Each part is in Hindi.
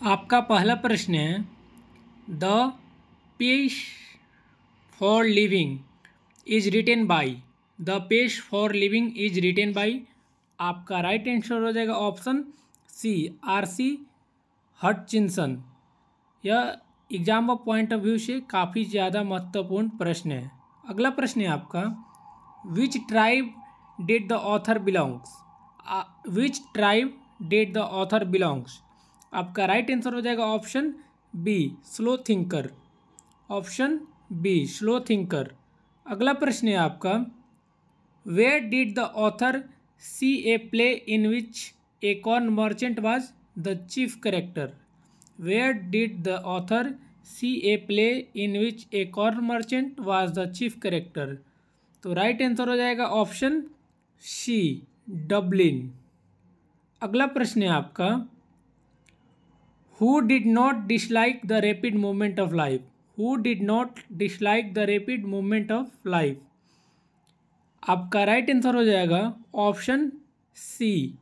आपका पहला प्रश्न है, the pace for living is written by the pace for living is written by आपका राइट आंसर हो जाएगा ऑप्शन सी आर सी हटचिंसन यह एग्ज़ाम पॉइंट ऑफ़ व्यू से काफ़ी ज़्यादा महत्वपूर्ण प्रश्न है। अगला प्रश्न है आपका which tribe that the author belongs which tribe that the author belongs आपका राइट आंसर हो जाएगा option B slow thinker option B slow thinker अगला प्रश्न है आपका where did the author see a play in which a corn merchant was the chief character where did the author see a play in which a corn merchant was the chief character तो राइट आंसर हो जाएगा ऑप्शन सी डबलिन अगला प्रश्न है आपका who did not dislike the rapid movement of life who did not dislike the rapid movement of life आपका राइट आंसर हो जाएगा ऑप्शन सी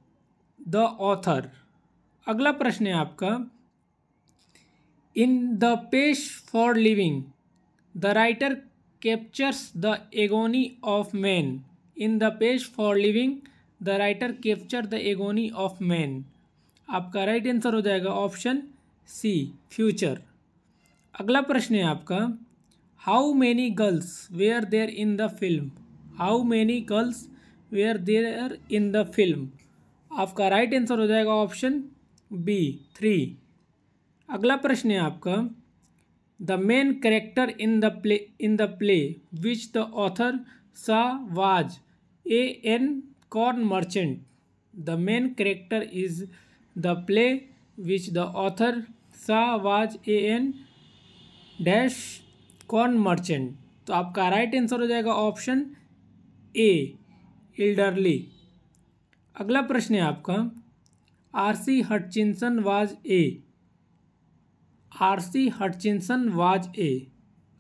द ऑथर अगला प्रश्न है आपका। In the pace for living the writer captures the agony of man in the page for living the writer capture the agony of man आपका राइट आंसर हो जाएगा ऑप्शन सी फ्यूचर अगला प्रश्न है आपका how many girls were there in the film how many girls were there in the film आपका राइट आंसर हो जाएगा ऑप्शन बी थ्री अगला प्रश्न है आपका the main character in the play in the play which the author saw was a an corn merchant the main character is the play which the author saw was a an dash corn merchant. तो आपका राइट आंसर हो जाएगा ऑप्शन ए इल्डरली अगला प्रश्न है आपका, R C Hutchinson was a? R C Hutchinson was a.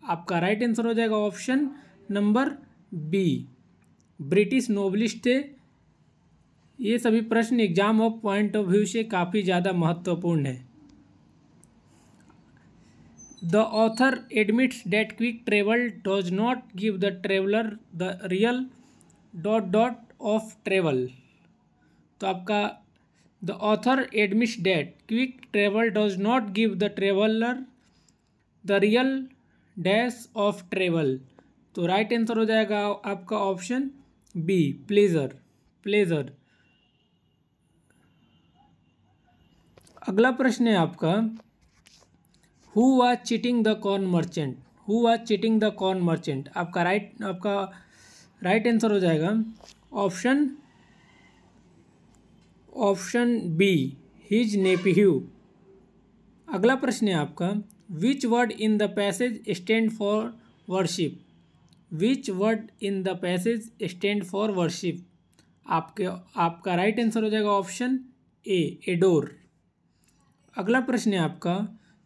आपका राइट आंसर हो जाएगा option number B. British novelist थे ये सभी प्रश्न exam of point of view से काफ़ी ज़्यादा महत्वपूर्ण है। The author admits that quick travel does not give the traveller the real dot dot of travel तो आपका the author admits that quick travel does not give the traveller the real dash of travel तो राइट आंसर हो जाएगा आपका ऑप्शन बी प्लेजर प्लेजर अगला प्रश्न है आपका। Who was cheating the corn merchant who was cheating the corn merchant आपका राइट आपका राइट आंसर हो जाएगा। Option option B his nephew अगला प्रश्न है आपका। Which word in the passage stand for worship which word in the passage stand for worship आपके, आपका राइट आंसर हो जाएगा ऑप्शन ए एडोर अगला प्रश्न है आपका।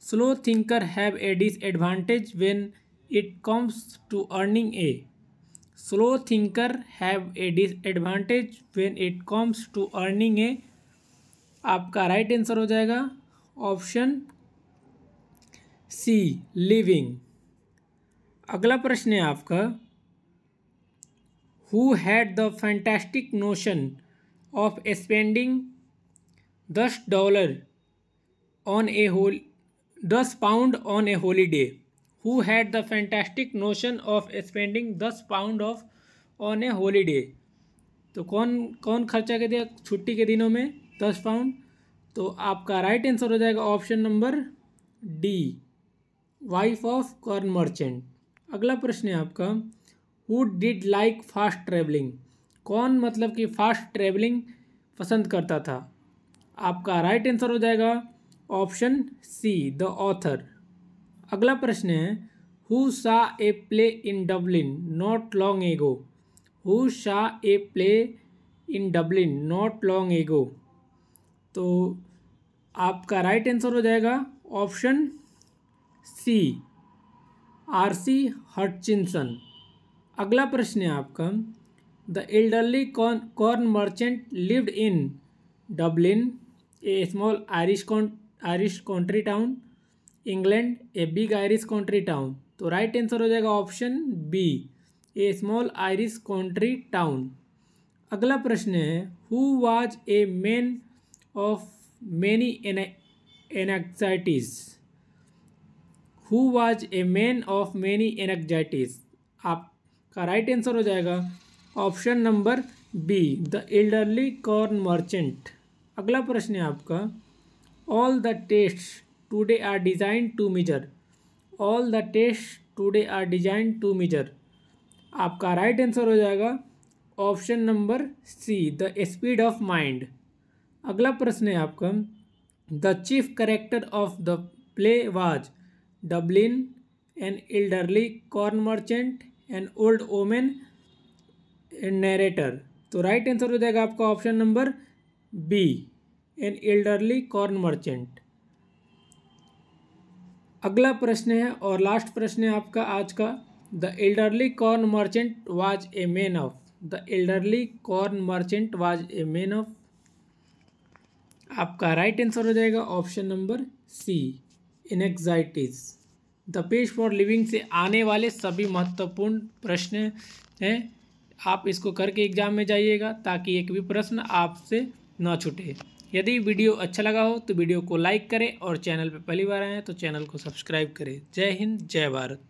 Slow thinker have a disadvantage when it comes to earning a slow thinker have a disadvantage when it comes to earning a आपका राइट right आंसर हो जाएगा। ऑप्शन सी लिविंग अगला प्रश्न है आपका। Who had the fantastic notion of spending दस dollar on a whole 10 pound on a holiday. Who had the fantastic notion of spending 10 pound of, on a holiday? तो कौन कौन खर्चा कर दिया छुट्टी के दिनों में दस पाउंड तो आपका राइट आंसर हो जाएगा option number D wife of corn merchant अगला प्रश्न है आपका who did like fast travelling कौन मतलब कि फास्ट ट्रेवलिंग पसंद करता था? आपका राइट आंसर हो जाएगा ऑप्शन सी, द ऑथर। अगला प्रश्न है, who saw a play in Dublin, not long ago? Who saw a play in Dublin, not long ago? तो आपका राइट आंसर हो जाएगा ऑप्शन सी, आर सी हटचिंसन अगला प्रश्न है आपका, the elderly corn merchant lived in Dublin, a small Irish Irish country town England a big Irish country town तो राइट आंसर हो जाएगा option B a small Irish country town अगला प्रश्न है who was a man of many anxieties who was a man of many anxieties आपका राइट आंसर हो जाएगा option number B the elderly corn merchant अगला प्रश्न है आपका all the test today are design to measure all the test today are design to measure आपका राइट right आंसर हो जाएगा option number C the speed of mind अगला प्रश्न है आपका the chief character of the play was Dublin an elderly corn merchant an old woman and narrator तो राइट आंसर हो जाएगा आपका option number B an elderly corn merchant. अगला प्रश्न है और लास्ट प्रश्न है आपका आज का। The elderly corn merchant was a man of. The elderly corn merchant was a man of. आपका राइट आंसर हो जाएगा option number C anxieties the page for living से आने वाले सभी महत्वपूर्ण प्रश्न हैं। आप इसको करके एग्ज़ाम में जाइएगा ताकि एक भी प्रश्न आपसे ना छूटे। यदि वीडियो अच्छा लगा हो तो वीडियो को लाइक करें और चैनल पर पहली बार आए तो चैनल को सब्सक्राइब करें। जय हिंद, जय भारत।